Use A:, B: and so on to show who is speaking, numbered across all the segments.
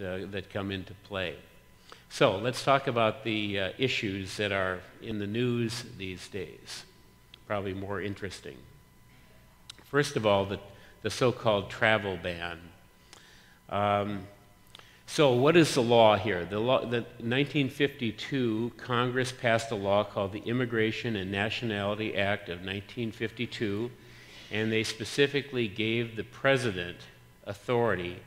A: uh, that come into play. So let's talk about the uh, issues that are in the news these days, probably more interesting. First of all, the, the so-called travel ban. Um, so what is the law here? The, law, the 1952, Congress passed a law called the Immigration and Nationality Act of 1952, and they specifically gave the president authority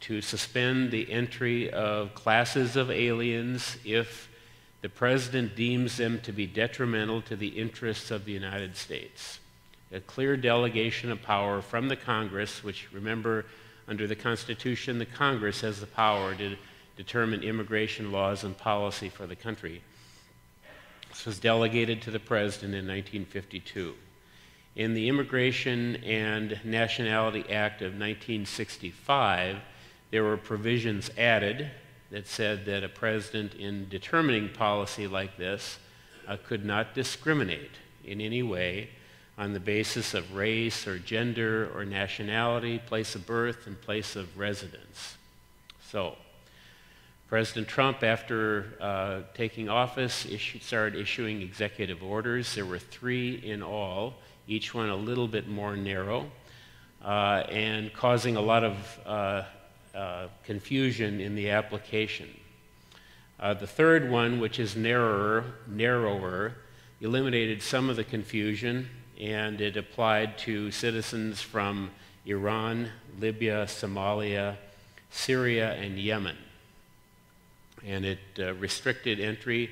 A: to suspend the entry of classes of aliens if the president deems them to be detrimental to the interests of the United States. A clear delegation of power from the Congress, which remember, under the Constitution, the Congress has the power to determine immigration laws and policy for the country. This was delegated to the president in 1952. In the Immigration and Nationality Act of 1965, there were provisions added that said that a president, in determining policy like this, uh, could not discriminate in any way on the basis of race or gender or nationality, place of birth, and place of residence. So, President Trump, after uh, taking office, issued, started issuing executive orders. There were three in all, each one a little bit more narrow, uh, and causing a lot of uh, confusion in the application. Uh, the third one, which is narrower, narrower, eliminated some of the confusion and it applied to citizens from Iran, Libya, Somalia, Syria, and Yemen. And it uh, restricted entry.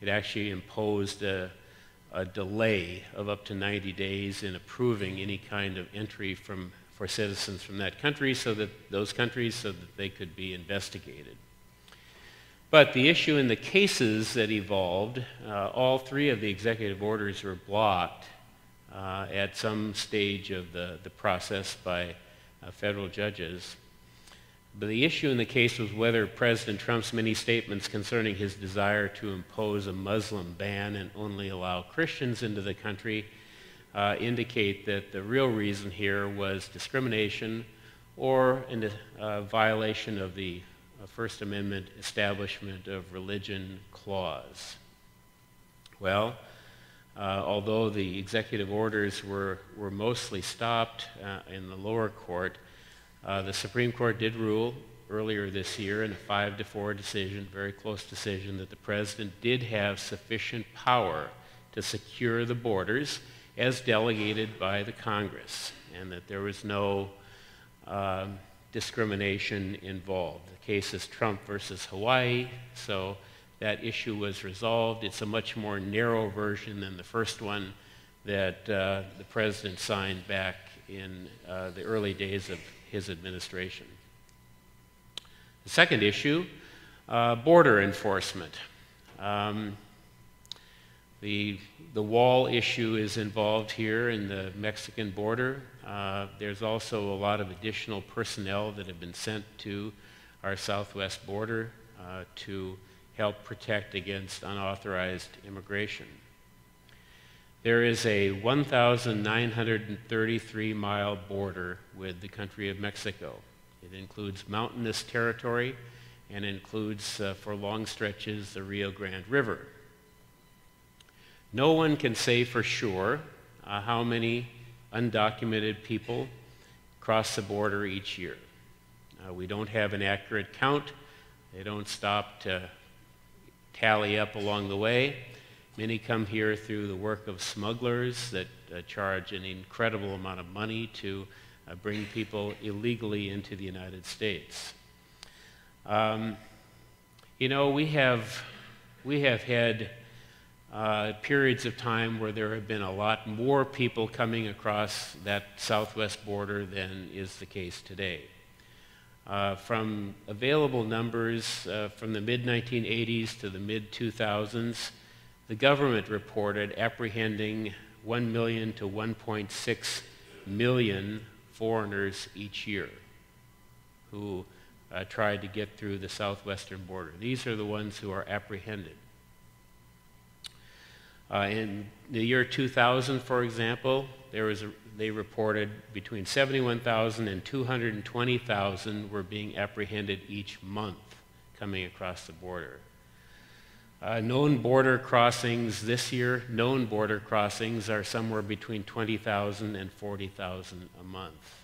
A: It actually imposed a, a delay of up to 90 days in approving any kind of entry from for citizens from that country so that those countries so that they could be investigated. But the issue in the cases that evolved, uh, all three of the executive orders were blocked uh, at some stage of the, the process by uh, federal judges. But the issue in the case was whether President Trump's many statements concerning his desire to impose a Muslim ban and only allow Christians into the country uh, indicate that the real reason here was discrimination or a uh, violation of the uh, First Amendment Establishment of Religion Clause. Well, uh, although the executive orders were, were mostly stopped uh, in the lower court, uh, the Supreme Court did rule earlier this year in a 5 to 4 decision, very close decision, that the president did have sufficient power to secure the borders as delegated by the Congress, and that there was no um, discrimination involved. The case is Trump versus Hawaii, so that issue was resolved. It's a much more narrow version than the first one that uh, the president signed back in uh, the early days of his administration. The second issue, uh, border enforcement. Um, the, the wall issue is involved here in the Mexican border. Uh, there's also a lot of additional personnel that have been sent to our southwest border uh, to help protect against unauthorized immigration. There is a 1,933 mile border with the country of Mexico. It includes mountainous territory and includes, uh, for long stretches, the Rio Grande River. No one can say for sure uh, how many undocumented people cross the border each year. Uh, we don't have an accurate count. They don't stop to tally up along the way. Many come here through the work of smugglers that uh, charge an incredible amount of money to uh, bring people illegally into the United States. Um, you know, we have, we have had uh, periods of time where there have been a lot more people coming across that southwest border than is the case today. Uh, from available numbers uh, from the mid 1980s to the mid 2000s, the government reported apprehending 1 million to 1.6 million foreigners each year who uh, tried to get through the southwestern border. These are the ones who are apprehended. Uh, in the year 2000, for example, there was a, they reported between 71,000 and 220,000 were being apprehended each month coming across the border. Uh, known border crossings this year, known border crossings are somewhere between 20,000 and 40,000 a month.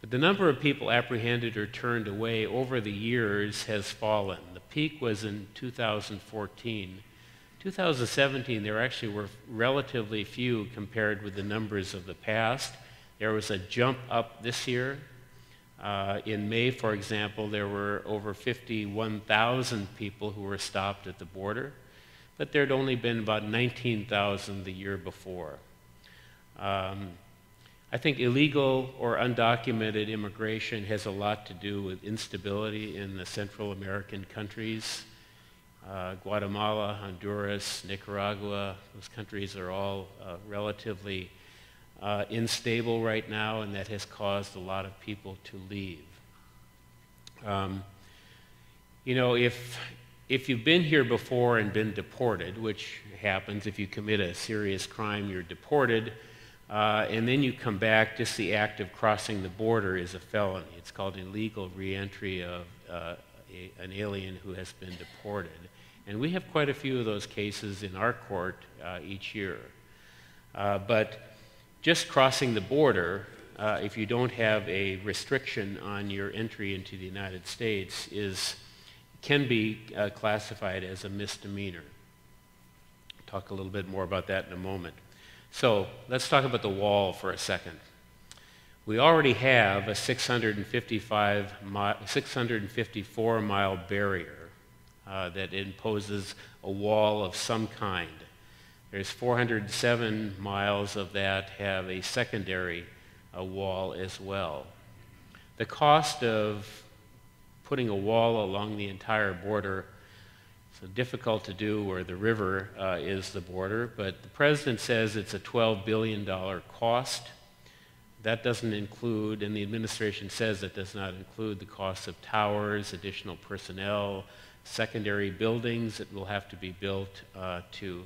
A: But the number of people apprehended or turned away over the years has fallen. The peak was in 2014. 2017, there actually were relatively few compared with the numbers of the past. There was a jump up this year, uh, in May, for example, there were over 51,000 people who were stopped at the border, but there had only been about 19,000 the year before. Um, I think illegal or undocumented immigration has a lot to do with instability in the Central American countries. Uh, Guatemala, Honduras, Nicaragua, those countries are all uh, relatively uh, unstable right now, and that has caused a lot of people to leave. Um, you know, if, if you've been here before and been deported, which happens if you commit a serious crime, you're deported, uh, and then you come back, just the act of crossing the border is a felony. It's called illegal reentry of uh, a, an alien who has been deported. And we have quite a few of those cases in our court uh, each year. Uh, but just crossing the border, uh, if you don't have a restriction on your entry into the United States, is, can be uh, classified as a misdemeanor. Talk a little bit more about that in a moment. So let's talk about the wall for a second. We already have a 655 mi 654 mile barrier uh, that imposes a wall of some kind. There's 407 miles of that have a secondary uh, wall as well. The cost of putting a wall along the entire border is difficult to do where the river uh, is the border, but the president says it's a $12 billion cost. That doesn't include, and the administration says it does not include the cost of towers, additional personnel, secondary buildings that will have to be built uh, to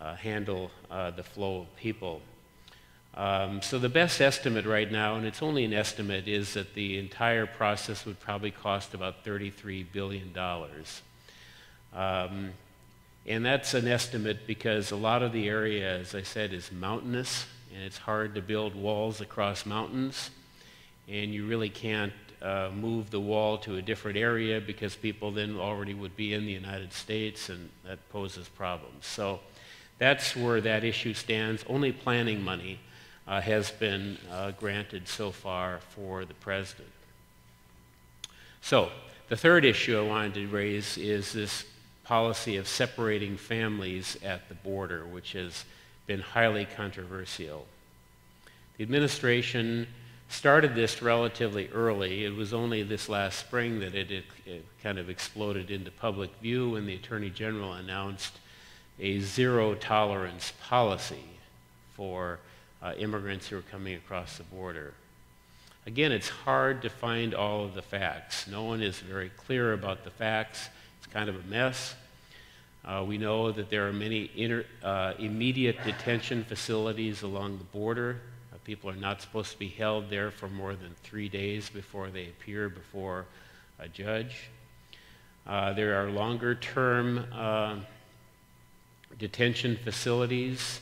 A: uh, handle uh, the flow of people. Um, so the best estimate right now, and it's only an estimate, is that the entire process would probably cost about $33 billion. Um, and that's an estimate because a lot of the area, as I said, is mountainous, and it's hard to build walls across mountains. And you really can't uh, move the wall to a different area because people then already would be in the United States, and that poses problems. So that's where that issue stands. Only planning money uh, has been uh, granted so far for the president. So the third issue I wanted to raise is this policy of separating families at the border, which has been highly controversial. The administration started this relatively early. It was only this last spring that it, it, kind of exploded into public view when the Attorney General announced a zero tolerance policy for uh, immigrants who are coming across the border. Again, it's hard to find all of the facts. No one is very clear about the facts. It's kind of a mess. Uh, we know that there are many inter, uh, immediate detention facilities along the border. Uh, people are not supposed to be held there for more than three days before they appear before a judge. Uh, there are longer term uh, detention facilities,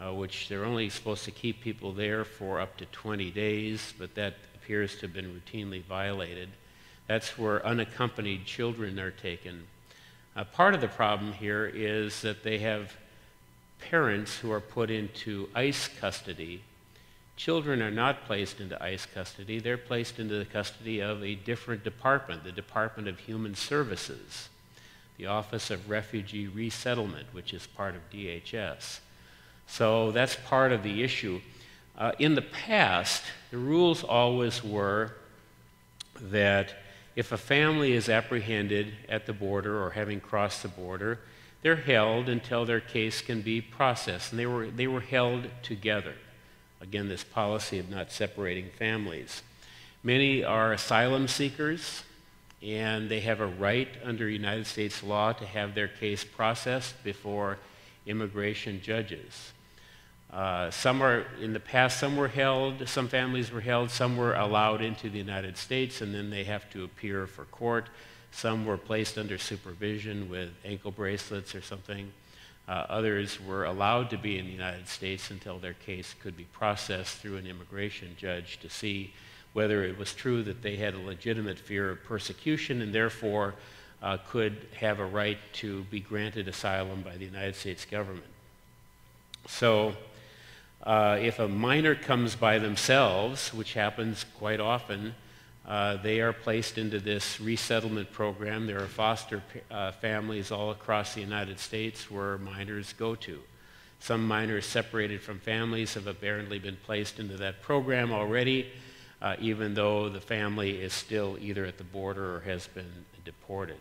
A: uh, which they're only supposed to keep people there for up to 20 days, but that appears to have been routinely violated. That's where unaccompanied children are taken. Uh, part of the problem here is that they have parents who are put into ICE custody. Children are not placed into ICE custody. They're placed into the custody of a different department, the Department of Human Services the Office of Refugee Resettlement, which is part of DHS. So that's part of the issue. Uh, in the past, the rules always were that if a family is apprehended at the border or having crossed the border, they're held until their case can be processed. And they were, they were held together. Again, this policy of not separating families. Many are asylum seekers and they have a right under United States law to have their case processed before immigration judges. Uh, some are, in the past, some were held, some families were held, some were allowed into the United States, and then they have to appear for court. Some were placed under supervision with ankle bracelets or something. Uh, others were allowed to be in the United States until their case could be processed through an immigration judge to see whether it was true that they had a legitimate fear of persecution and therefore uh, could have a right to be granted asylum by the United States government. So, uh, if a minor comes by themselves, which happens quite often, uh, they are placed into this resettlement program. There are foster uh, families all across the United States where minors go to. Some minors separated from families have apparently been placed into that program already, uh, even though the family is still either at the border or has been deported.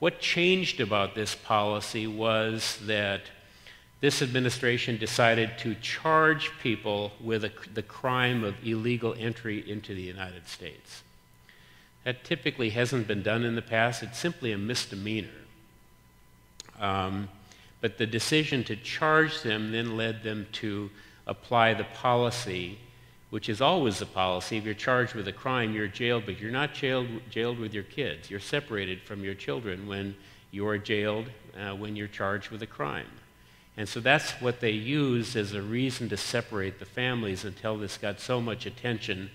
A: What changed about this policy was that this administration decided to charge people with a, the crime of illegal entry into the United States. That typically hasn't been done in the past. It's simply a misdemeanor. Um, but the decision to charge them then led them to apply the policy, which is always the policy. If you're charged with a crime, you're jailed, but you're not jailed, jailed with your kids. You're separated from your children when you are jailed uh, when you're charged with a crime. And so that's what they used as a reason to separate the families until this got so much attention.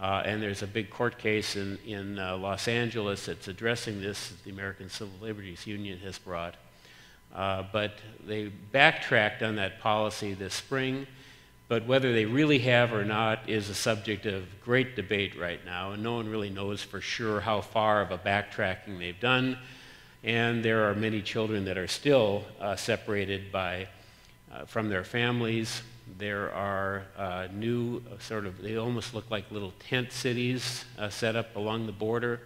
A: Uh, and there's a big court case in, in uh, Los Angeles that's addressing this that the American Civil Liberties Union has brought. Uh, but they backtracked on that policy this spring. But whether they really have or not is a subject of great debate right now, and no one really knows for sure how far of a backtracking they've done and there are many children that are still uh, separated by, uh, from their families. There are uh, new uh, sort of, they almost look like little tent cities uh, set up along the border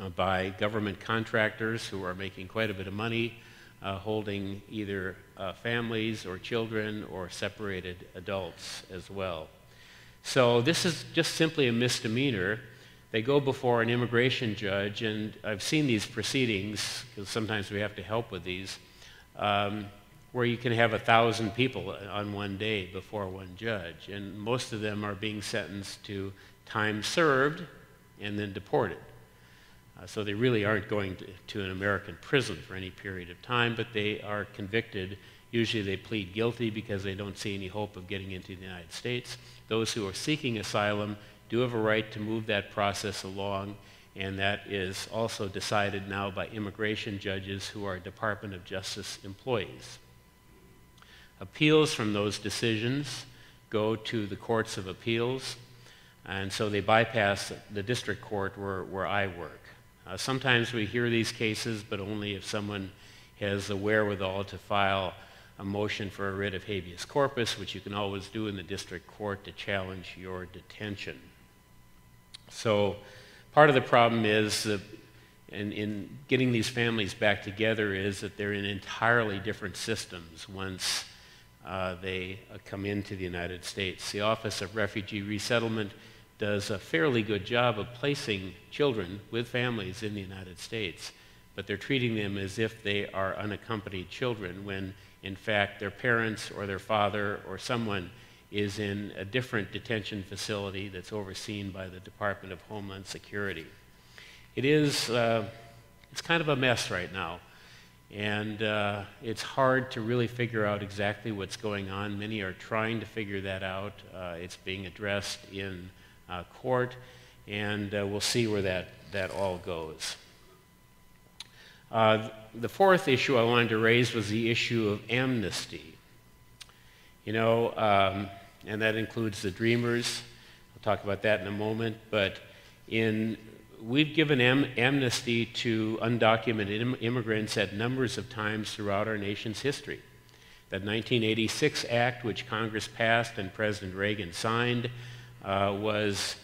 A: uh, by government contractors who are making quite a bit of money holding either families or children or separated adults as well. So this is just simply a misdemeanor they go before an immigration judge, and I've seen these proceedings, because sometimes we have to help with these, um, where you can have a thousand people on one day before one judge, and most of them are being sentenced to time served and then deported. Uh, so they really aren't going to, to an American prison for any period of time, but they are convicted. Usually they plead guilty because they don't see any hope of getting into the United States. Those who are seeking asylum do have a right to move that process along, and that is also decided now by immigration judges who are Department of Justice employees. Appeals from those decisions go to the courts of appeals, and so they bypass the district court where, where I work. Uh, sometimes we hear these cases, but only if someone has the wherewithal to file a motion for a writ of habeas corpus, which you can always do in the district court to challenge your detention. So part of the problem is that in, in getting these families back together is that they're in entirely different systems once uh, they uh, come into the United States. The Office of Refugee Resettlement does a fairly good job of placing children with families in the United States, but they're treating them as if they are unaccompanied children when, in fact, their parents or their father or someone is in a different detention facility that's overseen by the Department of Homeland Security. It is, uh, it's kind of a mess right now. And uh, it's hard to really figure out exactly what's going on. Many are trying to figure that out. Uh, it's being addressed in uh, court, and uh, we'll see where that, that all goes. Uh, the fourth issue I wanted to raise was the issue of amnesty. You know, um, and that includes the Dreamers. I'll talk about that in a moment. But in, we've given am- amnesty to undocumented Im- immigrants at numbers of times throughout our nation's history. That 1986 Act, which Congress passed and President Reagan signed, uh, was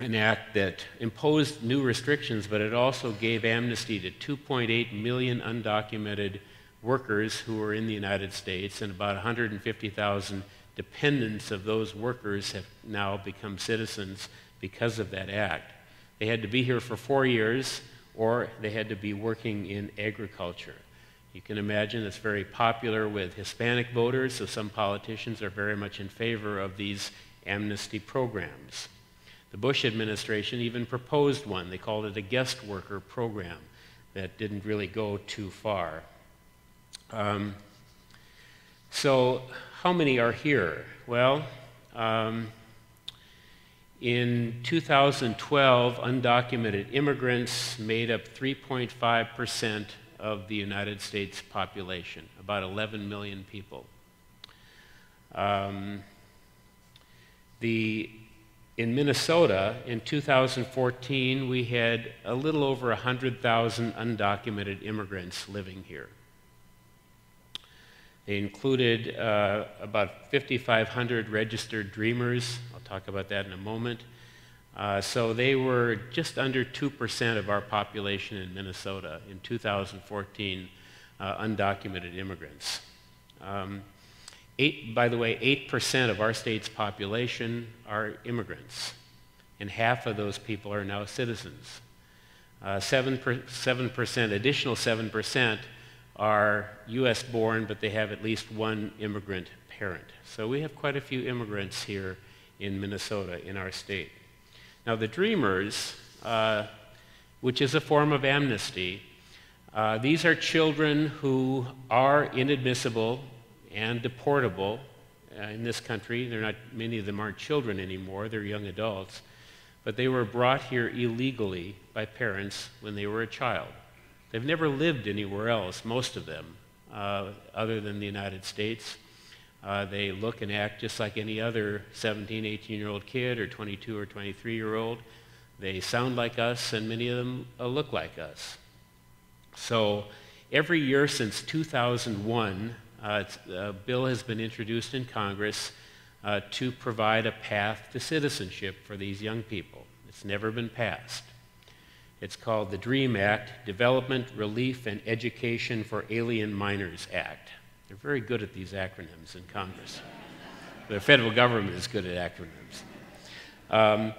A: an act that imposed new restrictions, but it also gave amnesty to 2.8 million undocumented workers who were in the United States, and about 150,000 dependents of those workers have now become citizens because of that act. They had to be here for four years, or they had to be working in agriculture. You can imagine it's very popular with Hispanic voters, so some politicians are very much in favor of these amnesty programs. The Bush administration even proposed one. They called it a guest worker program that didn't really go too far. Um, so, how many are here? Well, um, in 2012, undocumented immigrants made up 3.5% of the United States population, about 11 million people. Um, the, in Minnesota, in 2014, we had a little over 100,000 undocumented immigrants living here. They included uh, about 5,500 registered dreamers. I'll talk about that in a moment. Uh, so they were just under 2% of our population in Minnesota in 2014, uh, undocumented immigrants. Um, eight, by the way, 8% of our state's population are immigrants, and half of those people are now citizens. Uh, 7%, 7%, additional 7% are U.S. born, but they have at least one immigrant parent. So we have quite a few immigrants here in Minnesota, in our state. Now, the Dreamers, uh, which is a form of amnesty, uh, these are children who are inadmissible and deportable uh, in this country. They're not, many of them aren't children anymore, they're young adults. But they were brought here illegally by parents when they were a child. They've never lived anywhere else, most of them, uh, other than the United States. Uh, they look and act just like any other 17, 18 year old kid or 22 or 23 year old. They sound like us, and many of them uh, look like us. So, every year since 2001, uh, a bill has been introduced in Congress uh, to provide a path to citizenship for these young people. It's never been passed. It's called the DREAM Act, Development, Relief, and Education for Alien Minors Act. They're very good at these acronyms in Congress. the federal government is good at acronyms. Um,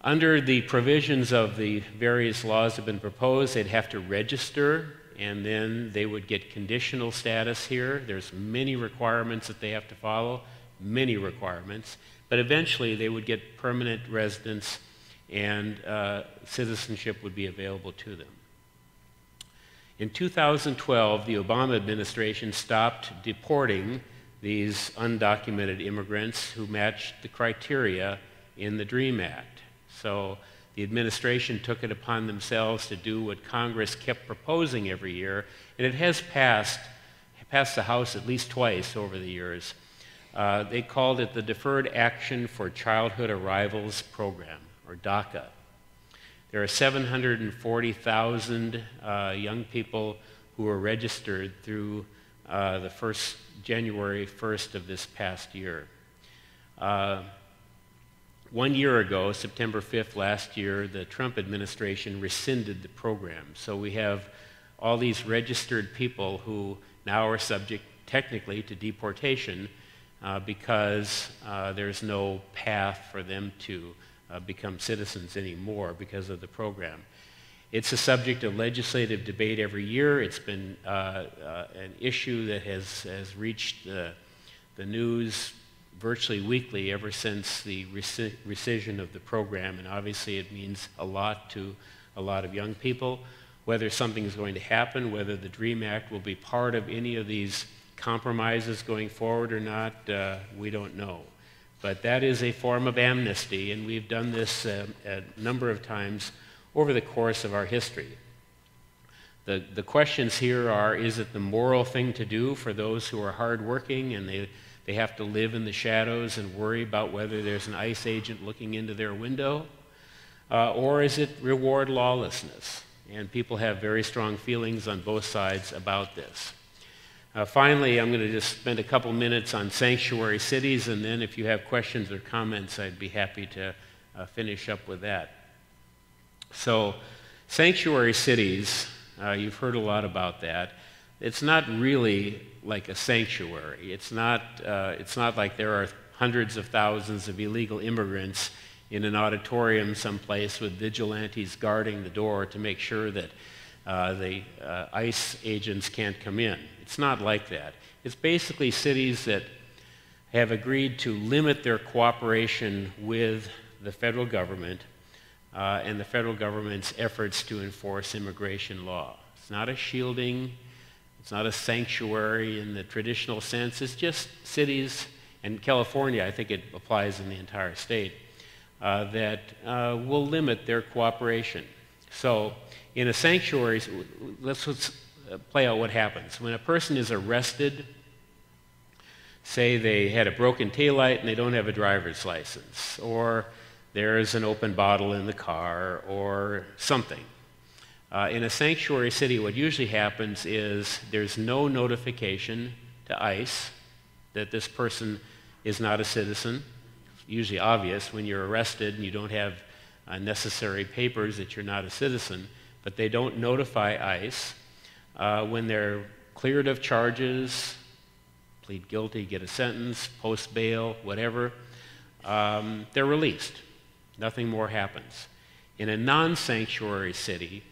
A: under the provisions of the various laws that have been proposed, they'd have to register and then they would get conditional status here. There's many requirements that they have to follow, many requirements, but eventually they would get permanent residence and uh, citizenship would be available to them. In 2012, the Obama administration stopped deporting these undocumented immigrants who matched the criteria in the DREAM Act. So the administration took it upon themselves to do what Congress kept proposing every year, and it has passed, passed the House at least twice over the years. Uh, they called it the Deferred Action for Childhood Arrivals Program or DACA. There are 740,000 uh, young people who were registered through uh, the first January 1st of this past year. Uh, one year ago, September 5th last year, the Trump administration rescinded the program. So we have all these registered people who now are subject technically to deportation uh, because uh, there's no path for them to uh, become citizens anymore because of the program. It's a subject of legislative debate every year. It's been uh, uh, an issue that has, has reached the, the news virtually weekly ever since the rescission of the program, and obviously it means a lot to a lot of young people. Whether something is going to happen, whether the DREAM Act will be part of any of these compromises going forward or not, uh, we don't know. But that is a form of amnesty, and we've done this uh, a number of times over the course of our history. The, the questions here are is it the moral thing to do for those who are hardworking and they, they have to live in the shadows and worry about whether there's an ICE agent looking into their window? Uh, or is it reward lawlessness? And people have very strong feelings on both sides about this. Uh, finally, I'm going to just spend a couple minutes on sanctuary cities, and then if you have questions or comments, I'd be happy to uh, finish up with that. So, sanctuary cities, uh, you've heard a lot about that. It's not really like a sanctuary. It's not, uh, it's not like there are hundreds of thousands of illegal immigrants in an auditorium someplace with vigilantes guarding the door to make sure that uh, the uh, ICE agents can't come in. It's not like that. It's basically cities that have agreed to limit their cooperation with the federal government uh, and the federal government's efforts to enforce immigration law. It's not a shielding, it's not a sanctuary in the traditional sense. It's just cities, and California, I think it applies in the entire state, uh, that uh, will limit their cooperation. So, in a sanctuary, let's, let's play out what happens. When a person is arrested, say they had a broken taillight and they don't have a driver's license, or there's an open bottle in the car, or something. Uh, in a sanctuary city, what usually happens is there's no notification to ICE that this person is not a citizen. Usually obvious when you're arrested and you don't have uh, necessary papers that you're not a citizen, but they don't notify ICE. Uh, when they're cleared of charges, plead guilty, get a sentence, post bail, whatever, um, they're released. Nothing more happens. In a non sanctuary city,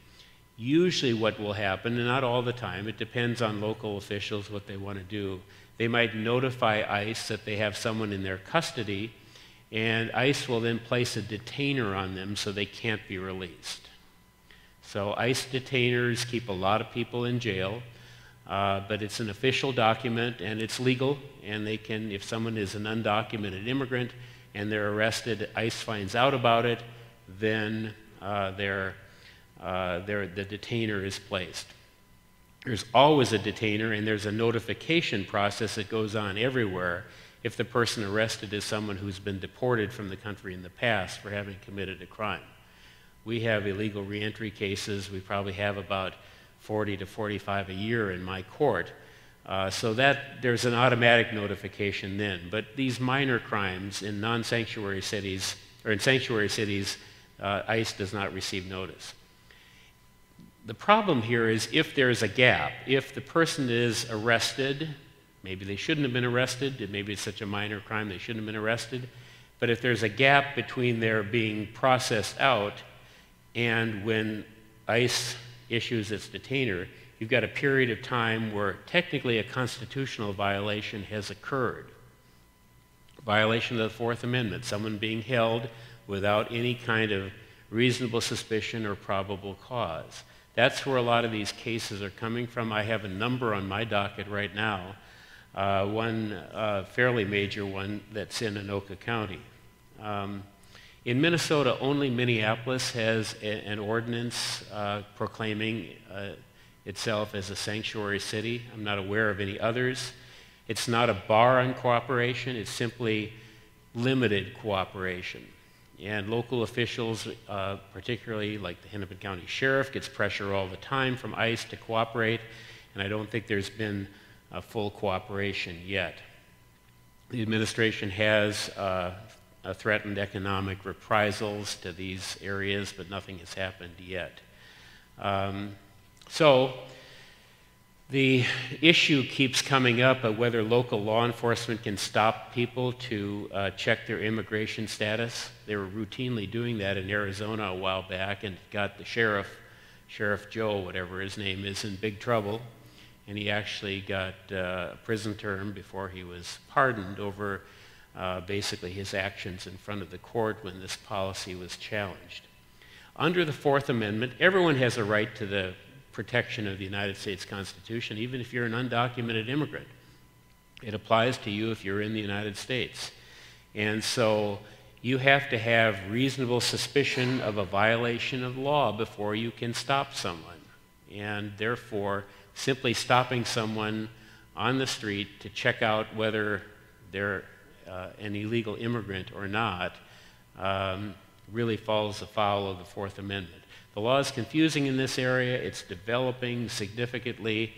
A: usually what will happen, and not all the time, it depends on local officials what they want to do. They might notify ICE that they have someone in their custody, and ICE will then place a detainer on them so they can't be released. So ICE detainers keep a lot of people in jail. Uh, but it's an official document and it's legal, and they can, if someone is an undocumented immigrant and they're arrested, ICE finds out about it, then uh, they're, uh, they're, the detainer is placed. There's always a detainer, and there's a notification process that goes on everywhere if the person arrested is someone who's been deported from the country in the past for having committed a crime. We have illegal reentry cases. We probably have about 40 to 45 a year in my court. Uh, so that there's an automatic notification then. But these minor crimes in non-sanctuary cities or in sanctuary cities, uh, ICE does not receive notice. The problem here is if there's a gap, if the person is arrested, maybe they shouldn't have been arrested, maybe it's such a minor crime they shouldn't have been arrested, but if there's a gap between their being processed out and when ICE issues its detainer, you've got a period of time where technically a constitutional violation has occurred. Violation of the Fourth Amendment, someone being held without any kind of reasonable suspicion or probable cause. That's where a lot of these cases are coming from. I have a number on my docket right now, uh, one uh, fairly major one that's in Anoka County. Um, in Minnesota, only Minneapolis has a, an ordinance uh, proclaiming uh, itself as a sanctuary city. I'm not aware of any others. It's not a bar on cooperation, it's simply limited cooperation. And local officials, uh, particularly like the Hennepin County Sheriff, gets pressure all the time from ICE to cooperate, and I don't think there's been full cooperation yet. The administration has uh, threatened economic reprisals to these areas, but nothing has happened yet. Um, so the issue keeps coming up of whether local law enforcement can stop people to uh, check their immigration status. They were routinely doing that in Arizona a while back and got the sheriff, Sheriff Joe, whatever his name is, in big trouble. And he actually got uh, a prison term before he was pardoned over uh, basically his actions in front of the court when this policy was challenged. Under the Fourth Amendment, everyone has a right to the protection of the United States Constitution, even if you're an undocumented immigrant. It applies to you if you're in the United States. And so you have to have reasonable suspicion of a violation of law before you can stop someone. And therefore, simply stopping someone on the street to check out whether they're uh, an illegal immigrant or not um, really falls afoul of the Fourth Amendment. The law is confusing in this area, it's developing significantly,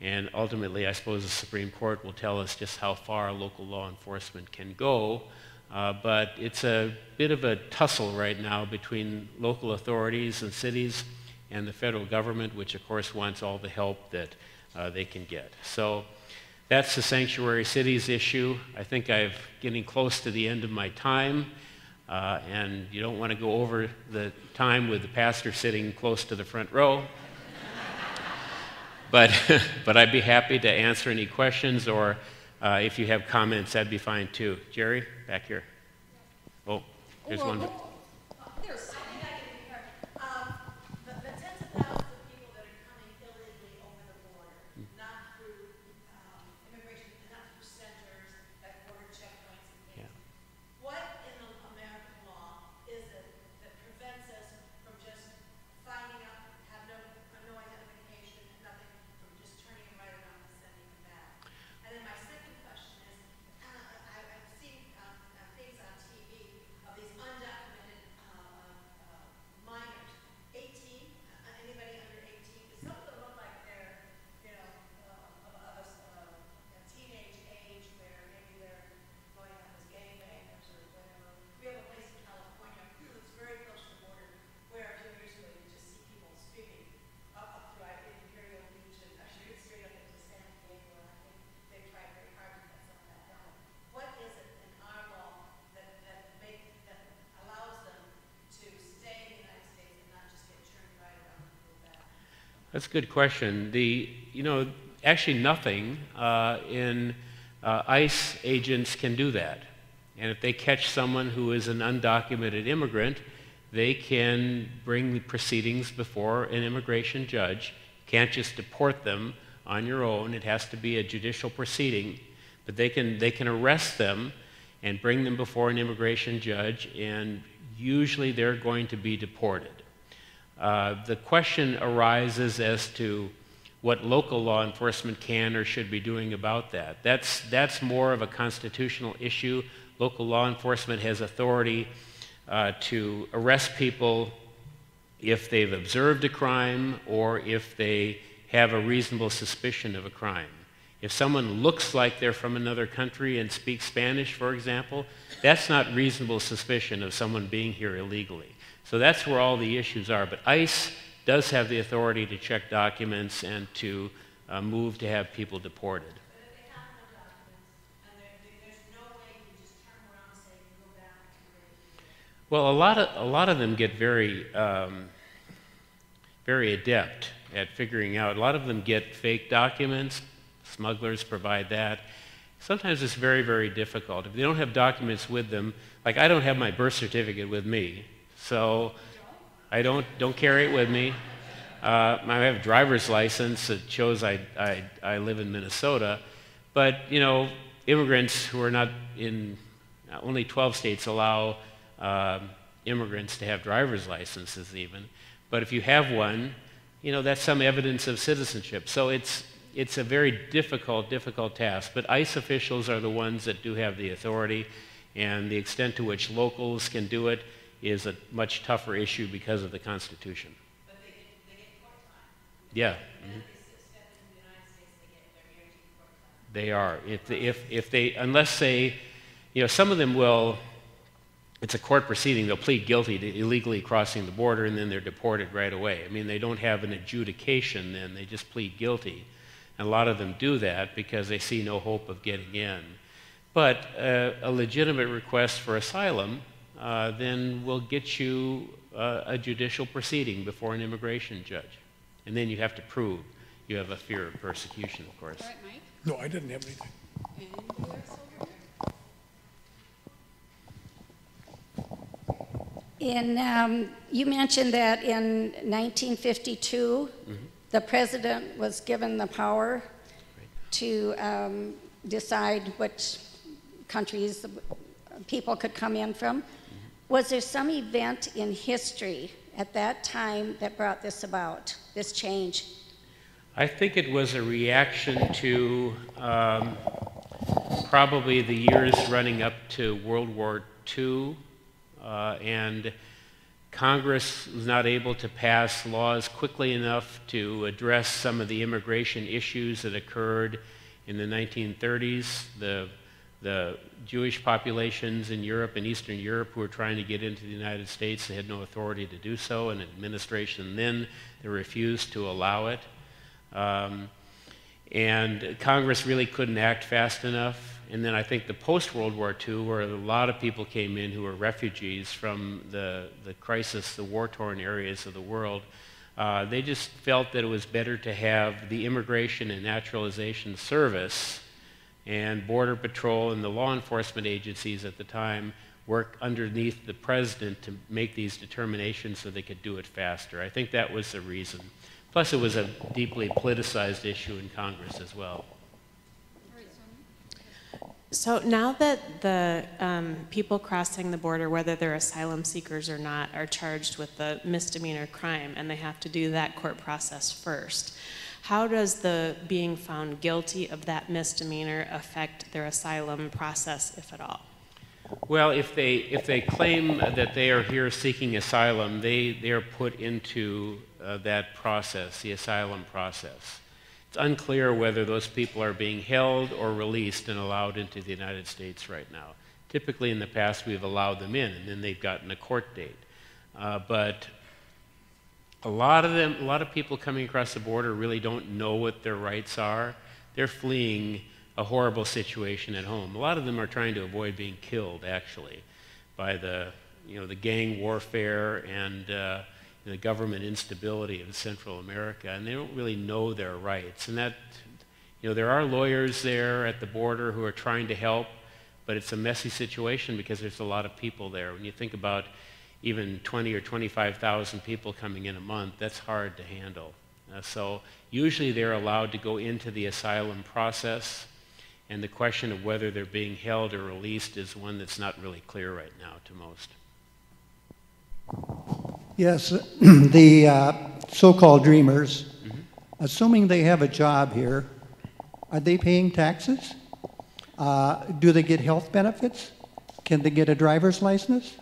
A: and ultimately, I suppose the Supreme Court will tell us just how far local law enforcement can go. Uh, but it's a bit of a tussle right now between local authorities and cities and the federal government, which of course wants all the help that uh, they can get. So that's the sanctuary cities issue. I think I'm getting close to the end of my time, uh, and you don't want to go over the time with the pastor sitting close to the front row. but, but I'd be happy to answer any questions or uh, if you have comments, that'd be fine too. Jerry, back here. Oh, there's one.
B: There's, I think I can be heard. Um, the, the tens of thousands of people that are coming illegally over the border, not through, um, immigration, not through centers, like border checkpoints and
A: Yeah.
B: things. What in the American law is it that prevents us from just finding out, have no, no identification and nothing, from just turning them right around and sending them back? And then my second question is, uh, I, I've seen, um, uh, things on TV of these undocumented, uh, uh, minors, eighteen, uh, anybody under eighteen, 'cause some of them look like they're, you know, uh, of, of a, s- uh, a teenage age where maybe they're going out as gangbangers or whatever. We have a place in California that's very close to the border where a few years ago you just see people streaming up, up through I- Imperial Beach and actually it's straight up into San Diego and I think they tried very hard to cut some of that down. What is it in our law that, that make, that allows them to stay in the United States and not just get turned right around and go back?
A: That's a good question. The, you know, actually nothing uh, in uh, ICE agents can do that. And if they catch someone who is an undocumented immigrant, they can bring the proceedings before an immigration judge. Can't just deport them on your own. It has to be a judicial proceeding. But they can, they can arrest them and bring them before an immigration judge, and usually they're going to be deported. Uh, the question arises as to what local law enforcement can or should be doing about that. That's, that's more of a constitutional issue. Local law enforcement has authority uh, to arrest people if they've observed a crime or if they have a reasonable suspicion of a crime. If someone looks like they're from another country and speaks Spanish, for example, that's not reasonable suspicion of someone being here illegally. So that's where all the issues are. But ICE does have the authority to check documents and to uh, move to have people deported. Well, a lot of, a lot of them get very, um, very adept at figuring out. A lot of them get fake documents. Smugglers provide that. Sometimes it's very, very difficult. If they don't have documents with them, like I don't have my birth certificate with me, so I don't, don't carry it with me. Uh, I have a driver's license that shows I, I, I live in Minnesota, but you know, immigrants who are not in uh, only 12 states allow um, immigrants to have driver's licenses even. But if you have one, you know, that's some evidence of citizenship. So it's, it's a very difficult, difficult task. But ICE officials are the ones that do have the authority, and the extent to which locals can do it is a much tougher issue because of the Constitution.
B: But they get, they get court time.
A: Yeah.
B: And if they s- step into the United States, they get their guaranteed court time.
A: They are. If, if, if they, unless they, you know, some of them will, it's a court proceeding, they'll plead guilty to illegally crossing the border and then they're deported right away. I mean, they don't have an adjudication then, they just plead guilty. And a lot of them do that because they see no hope of getting in. But uh, a legitimate request for asylum uh, then will get you uh, a judicial proceeding before an immigration judge. And then you have to prove you have a fear of persecution, of course.
C: All right, Mike?
D: No, I didn't have anything.
C: Anybody else over here?
E: In, um, you mentioned that in 1952, the president was given the power to um, decide which countries the people could come in from. Was there some event in history at that time that brought this about, this change?
A: I think it was a reaction to um, probably the years running up to World War II, uh, and Congress was not able to pass laws quickly enough to address some of the immigration issues that occurred in the 1930s. The, the Jewish populations in Europe and Eastern Europe who were trying to get into the United States, they had no authority to do so, and administration then they refused to allow it. Um, and Congress really couldn't act fast enough. And then I think the post World War II, where a lot of people came in who were refugees from the, the crisis, the war torn areas of the world, Uh, they just felt that it was better to have the Immigration and Naturalization Service and Border Patrol and the law enforcement agencies at the time work underneath the president to make these determinations so they could do it faster. I think that was the reason. Plus, it was a deeply politicized issue in Congress as well.
D: So now that the um, people crossing the border, whether they're asylum seekers or not, are charged with the misdemeanor crime and they have to do that court process first, how does the being found guilty of that misdemeanor affect their asylum process, if at all?
A: Well, if they, if they claim that they are here seeking asylum, they, they are put into uh, that process, the asylum process. It's unclear whether those people are being held or released and allowed into the United States right now. Typically, in the past, we've allowed them in, and then they've gotten a court date. Uh, but a lot of them, a lot of people coming across the border really don't know what their rights are. They're fleeing a horrible situation at home. A lot of them are trying to avoid being killed, actually, by the, you know, the gang warfare and uh, the government instability of Central America, and they don't really know their rights. And that, you know, there are lawyers there at the border who are trying to help, but it's a messy situation because there's a lot of people there. When you think about even 20 or 25,000 people coming in a month, that's hard to handle. Uh, so usually they're allowed to go into the asylum process, and the question of whether they're being held or released is one that's not really clear right now to most.
F: Yes, the uh, so-called dreamers, assuming they have a job here, are they paying taxes? Uh, Do they get health benefits? Can they get a driver's license?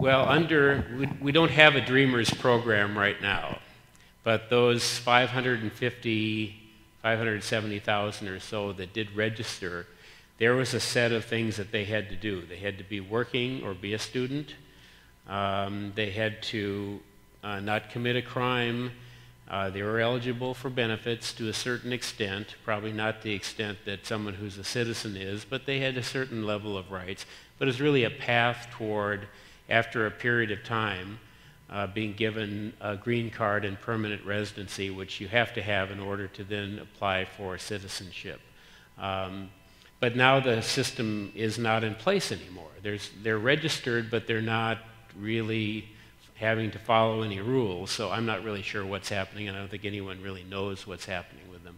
A: Well, under, we, don't have a Dreamers program right now, but those 550, 570,000 or so that did register, there was a set of things that they had to do. They had to be working or be a student. Um, they had to uh, not commit a crime. Uh, they were eligible for benefits to a certain extent, probably not the extent that someone who's a citizen is, but they had a certain level of rights. But it's really a path toward, after a period of time, uh, being given a green card and permanent residency, which you have to have in order to then apply for citizenship. Um, but now the system is not in place anymore. There's, they're registered, but they're not really having to follow any rules, so I'm not really sure what's happening, and I don't think anyone really knows what's happening with them.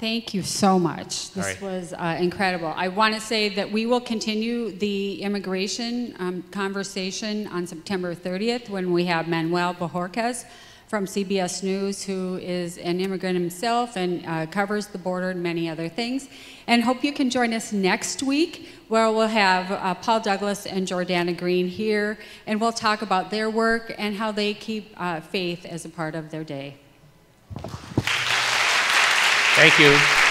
C: Thank you so much. This
A: right.
C: was uh, incredible. I want to say that we will continue the immigration um, conversation on September 30th when we have Manuel Bojorquez from CBS News, who is an immigrant himself and uh, covers the border and many other things. And hope you can join us next week, where we'll have uh, Paul Douglas and Jordana Green here, and we'll talk about their work and how they keep uh, faith as a part of their day.
A: Thank you.